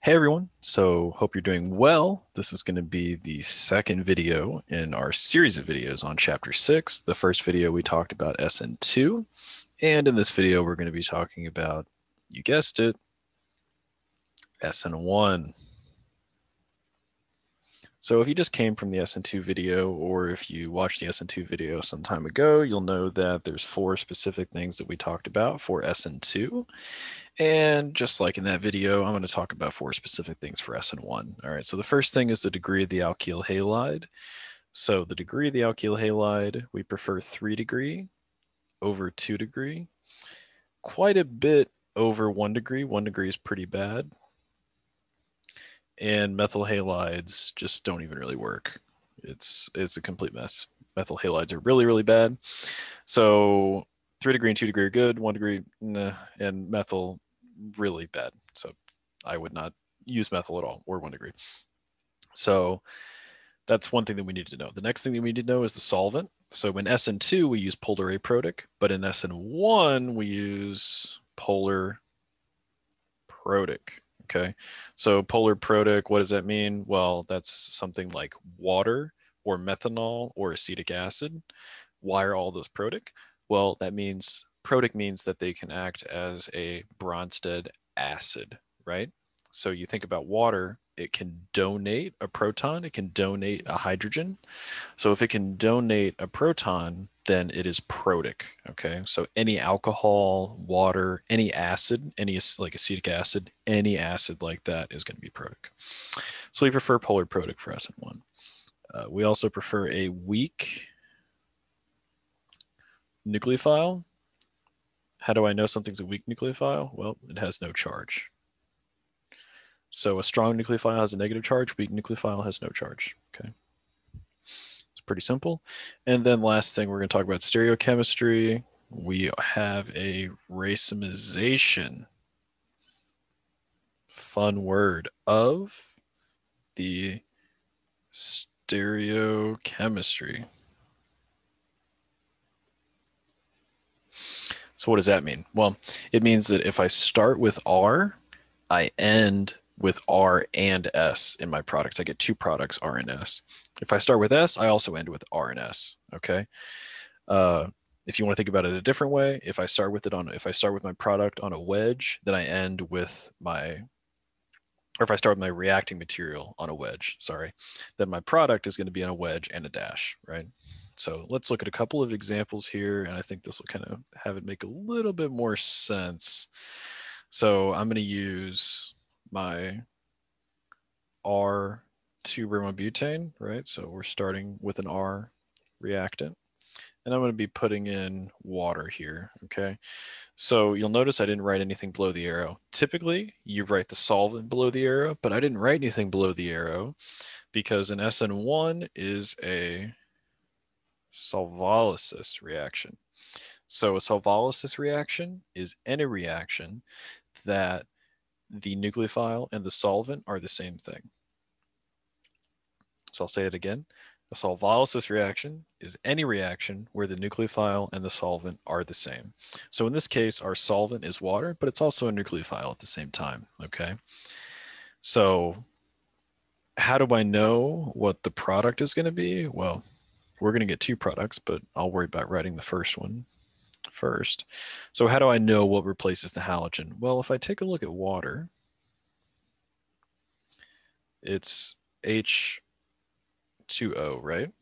Hey everyone, so hope you're doing well. This is going to be the second video in our series of videos on chapter 6. The first video we talked about SN2, and in this video we're going to be talking about, you guessed it, SN1. So if you just came from the SN2 video, or if you watched the SN2 video some time ago, you'll know that there's four specific things that we talked about for SN2. And just like in that video, I'm going to talk about four specific things for SN1. All right, so the first thing is the degree of the alkyl halide. So the degree of the alkyl halide, we prefer three degree over two degree, quite a bit over one degree. One degree is pretty bad and methyl halides just don't even really work. It's it's a complete mess. Methyl halides are really really bad. So three degree and two degree are good. One degree nah, and methyl really bad. So I would not use methyl at all or one degree. So that's one thing that we need to know. The next thing that we need to know is the solvent. So in SN2 we use polar aprotic, but in SN1 we use polar protic. Okay. So polar protic, what does that mean? Well, that's something like water or methanol or acetic acid. Why are all those protic? Well, that means protic means that they can act as a Bronsted acid, right? So you think about water, it can donate a proton, it can donate a hydrogen. So if it can donate a proton, then it is protic. Okay, so any alcohol, water, any acid, any like acetic acid, any acid like that is going to be protic. So we prefer polar protic for SN1. Uh, we also prefer a weak nucleophile. How do I know something's a weak nucleophile? Well, it has no charge. So a strong nucleophile has a negative charge, weak nucleophile has no charge. Okay It's pretty simple. And then last thing, we're going to talk about stereochemistry. We have a racemization, fun word, of the stereochemistry. So what does that mean? Well, it means that if I start with R, I end with R and S in my products. I get two products, R and S. If I start with S, I also end with R and S. Okay. Uh, if you want to think about it a different way, if I start with it on, if I start with my product on a wedge, then I end with my, or if I start with my reacting material on a wedge, sorry, then my product is going to be on a wedge and a dash, right? So let's look at a couple of examples here, and I think this will kind of have it make a little bit more sense. So I'm going to use my R2 bromobutane, right? So we're starting with an R reactant. And I'm going to be putting in water here, okay? So you'll notice I didn't write anything below the arrow. Typically, you write the solvent below the arrow, but I didn't write anything below the arrow because an SN1 is a solvolysis reaction. So a solvolysis reaction is any reaction that the nucleophile and the solvent are the same thing. So I'll say it again. A solvolysis reaction is any reaction where the nucleophile and the solvent are the same. So in this case, our solvent is water, but it's also a nucleophile at the same time, okay? So how do I know what the product is gonna be? Well, we're gonna get two products, but I'll worry about writing the first one first. So how do I know what replaces the halogen? Well, if I take a look at water, it's H2O, right?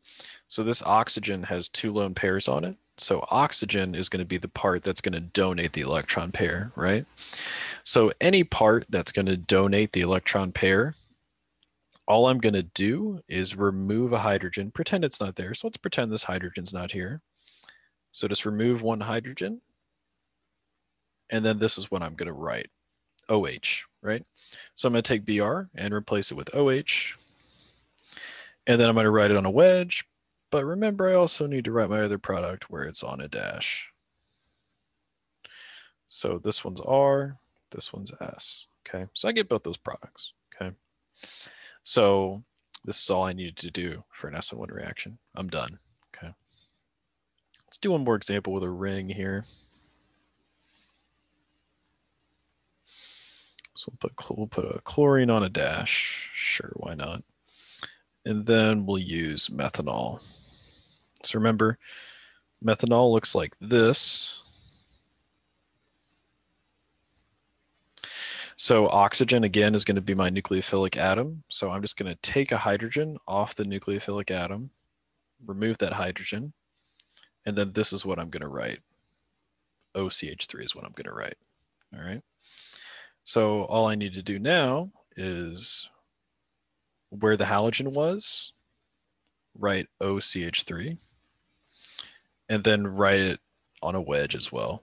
So this oxygen has two lone pairs on it. So oxygen is going to be the part that's going to donate the electron pair, right? So any part that's going to donate the electron pair, all I'm going to do is remove a hydrogen, pretend it's not there. So let's pretend this hydrogen's not here. So just remove one hydrogen. And then this is what I'm going to write, OH, right? So I'm going to take Br and replace it with OH. And then I'm going to write it on a wedge. But remember, I also need to write my other product where it's on a dash. So this one's R, this one's S. Okay, so I get both those products. Okay, so this is all I needed to do for an SN1 reaction. I'm done. Okay. Let's do one more example with a ring here. So we'll put, we'll put a chlorine on a dash. Sure, why not? And then we'll use methanol. So remember, methanol looks like this. So oxygen, again, is going to be my nucleophilic atom. So I'm just going to take a hydrogen off the nucleophilic atom, remove that hydrogen, and then this is what I'm going to write. OCH3 is what I'm going to write. All right. So all I need to do now is where the halogen was, write OCH3, and then write it on a wedge as well.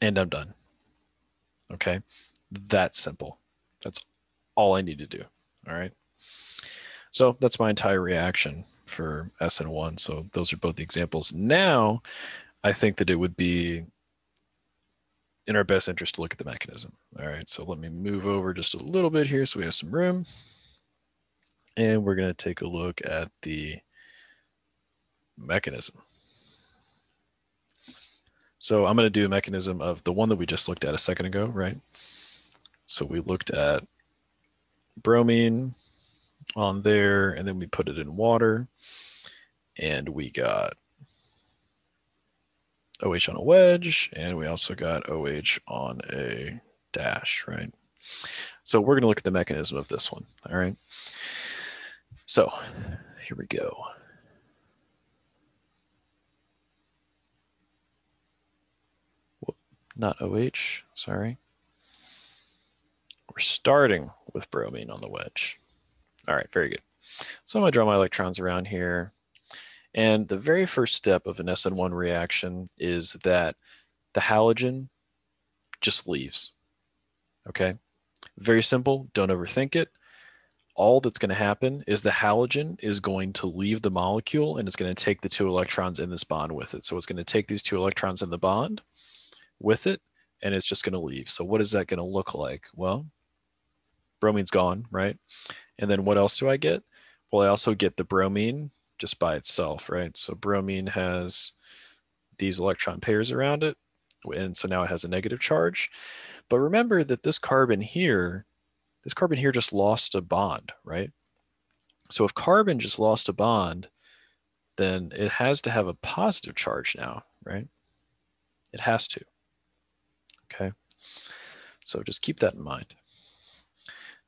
And I'm done. Okay. That's simple. That's all I need to do. All right. So that's my entire reaction for SN1. So those are both the examples. Now, I think that it would be in our best interest to look at the mechanism. All right, so let me move over just a little bit here so we have some room. And we're going to take a look at the mechanism. So I'm going to do a mechanism of the one that we just looked at a second ago, right? So we looked at bromine on there, and then we put it in water, and we got OH on a wedge, and we also got OH on a dash, right? So we're going to look at the mechanism of this one, all right? So here we go. Not OH, sorry. We're starting with bromine on the wedge. All right, very good. So I'm to draw my electrons around here. And the very first step of an SN1 reaction is that the halogen just leaves. Okay, very simple. Don't overthink it. All that's going to happen is the halogen is going to leave the molecule and it's going to take the two electrons in this bond with it. So it's going to take these two electrons in the bond with it and it's just going to leave. So what is that going to look like? Well, bromine's gone, right? And then what else do I get? Well, I also get the bromine just by itself, right? So bromine has these electron pairs around it. And so now it has a negative charge. But remember that this carbon here, this carbon here just lost a bond, right? So if carbon just lost a bond, then it has to have a positive charge now, right? It has to. Okay. So just keep that in mind.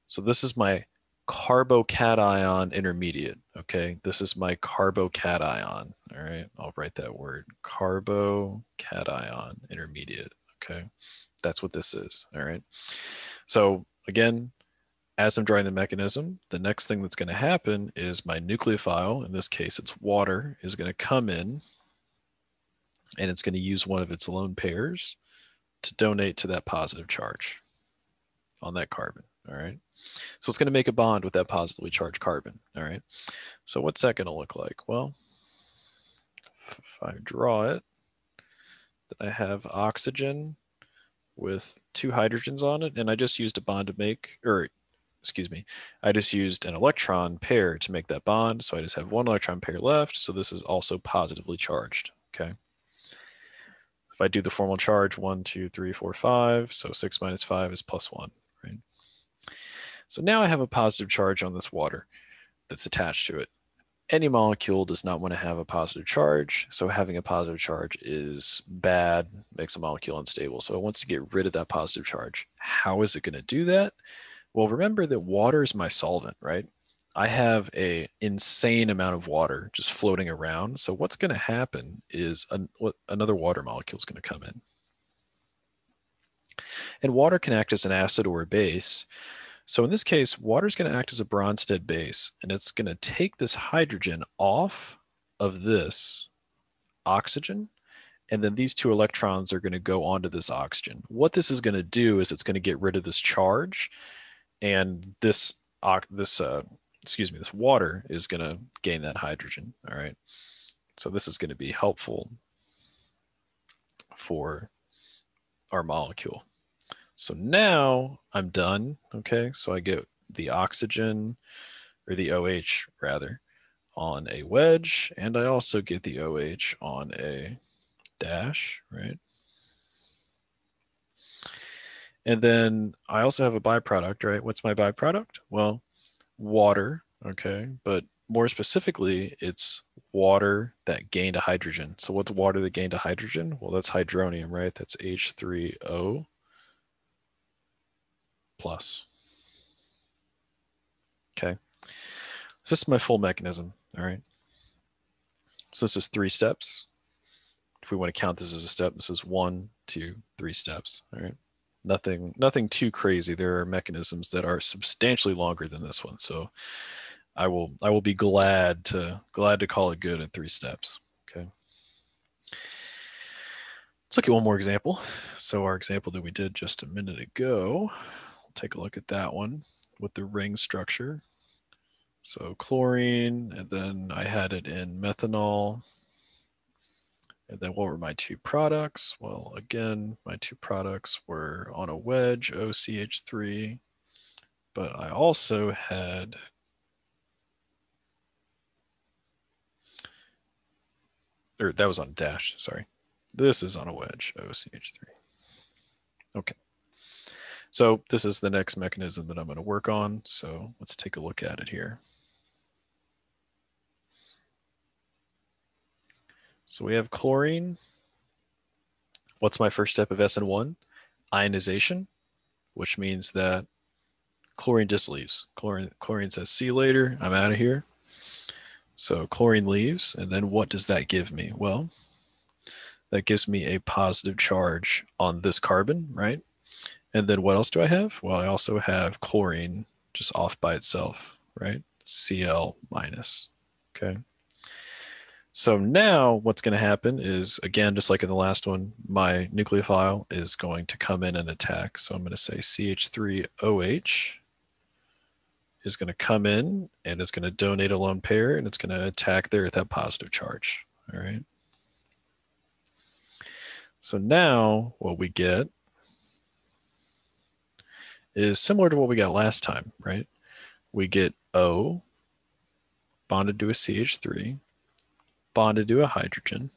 So this is my carbocation intermediate. Okay, this is my carbocation. All right, I'll write that word carbocation intermediate. Okay, that's what this is. All right, so again, as I'm drawing the mechanism, the next thing that's going to happen is my nucleophile, in this case it's water, is going to come in and it's going to use one of its lone pairs to donate to that positive charge on that carbon. All right. So it's going to make a bond with that positively charged carbon. All right. So what's that going to look like? Well, if I draw it, then I have oxygen with two hydrogens on it, and I just used a bond to make, or excuse me, I just used an electron pair to make that bond. So I just have one electron pair left. So this is also positively charged. Okay. If I do the formal charge, one, two, three, four, five, so six minus five is plus one, right? So now I have a positive charge on this water that's attached to it. Any molecule does not want to have a positive charge, so having a positive charge is bad, makes a molecule unstable. So it wants to get rid of that positive charge. How is it going to do that? Well, remember that water is my solvent, right? I have a insane amount of water just floating around. So what's going to happen is an, another water molecule is going to come in. And water can act as an acid or a base. So in this case, water is going to act as a Bronsted base, and it's going to take this hydrogen off of this oxygen, and then these two electrons are going to go onto this oxygen. What this is going to do is it's going to get rid of this charge, and this this uh, excuse me, this water is going to gain that hydrogen. All right. So this is going to be helpful for our molecule. So now I'm done. Okay, so I get the oxygen or the OH rather on a wedge, and I also get the OH on a dash, right? And then I also have a byproduct, right? What's my byproduct? Well, water, okay? But more specifically, it's water that gained a hydrogen. So what's water that gained a hydrogen? Well, that's hydronium, right? That's H3O plus. Okay. So this is my full mechanism, all right? So this is three steps. If we want to count this as a step, this is one, two, three steps, all right? Nothing, nothing too crazy. There are mechanisms that are substantially longer than this one. So I will, I will be glad to, glad to call it good in three steps, okay? Let's look at one more example. So our example that we did just a minute ago, we'll take a look at that one with the ring structure. So chlorine, and then I had it in methanol. And then what were my two products? Well, again, my two products were on a wedge, OCH3, but I also had or that was on dash, sorry. This is on a wedge, OCH3. Okay. So this is the next mechanism that I'm going to work on. So let's take a look at it here. So we have chlorine. What's my first step of SN1? Ionization, which means that chlorine just leaves. Chlorine, chlorine says, see you later, I'm out of here. So chlorine leaves, and then what does that give me? Well, that gives me a positive charge on this carbon, right? And then what else do I have? Well, I also have chlorine just off by itself, right? Cl minus, okay? So now what's going to happen is, again, just like in the last one, my nucleophile is going to come in and attack. So I'm going to say CH3OH is going to come in and it's going to donate a lone pair and it's going to attack there at that positive charge. All right. So now what we get is similar to what we got last time, right? We get O bonded to a CH3 bonded to a hydrogen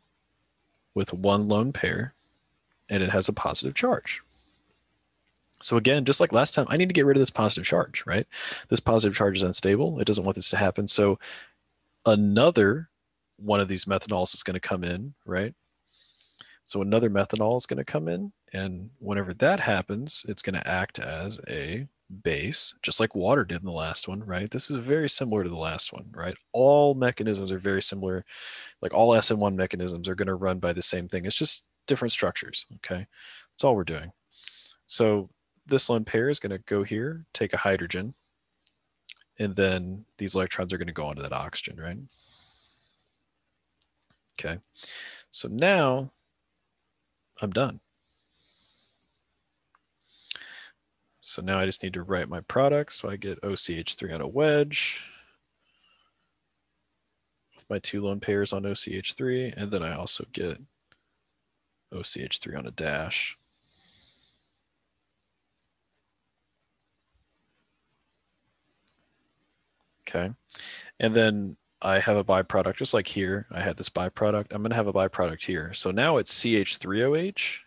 with one lone pair and it has a positive charge. So again, just like last time, I need to get rid of this positive charge, right? This positive charge is unstable. It doesn't want this to happen. So another one of these methanols is going to come in, right? So another methanol is going to come in. And whenever that happens, it's going to act as a base, just like water did in the last one, right? This is very similar to the last one, right? All mechanisms are very similar. Like all SN1 mechanisms are going to run by the same thing. It's just different structures, okay? That's all we're doing. So this lone pair is going to go here, take a hydrogen, and then these electrons are going to go onto that oxygen, right? Okay, so now I'm done. So now I just need to write my product. So I get OCH3 on a wedge with my two lone pairs on OCH3. And then I also get OCH3 on a dash. Okay. And then I have a byproduct, just like here, I had this byproduct. I'm going to have a byproduct here. So now it's CH3OH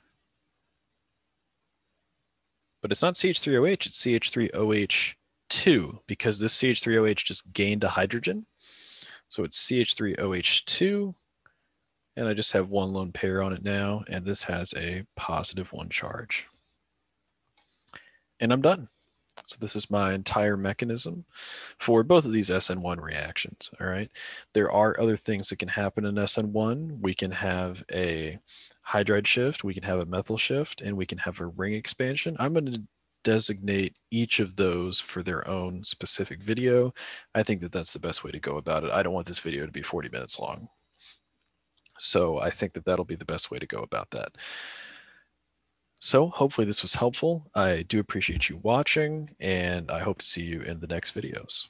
but it's not CH3OH, it's CH3OH2 because this CH3OH just gained a hydrogen. So it's CH3OH2, and I just have one lone pair on it now, and this has a positive one charge. And I'm done. So this is my entire mechanism for both of these SN1 reactions, all right? There are other things that can happen in SN1. We can have a hydride shift, we can have a methyl shift, and we can have a ring expansion. I'm going to designate each of those for their own specific video. I think that that's the best way to go about it. I don't want this video to be 40 minutes long. So I think that that'll be the best way to go about that. So hopefully this was helpful. I do appreciate you watching and I hope to see you in the next videos.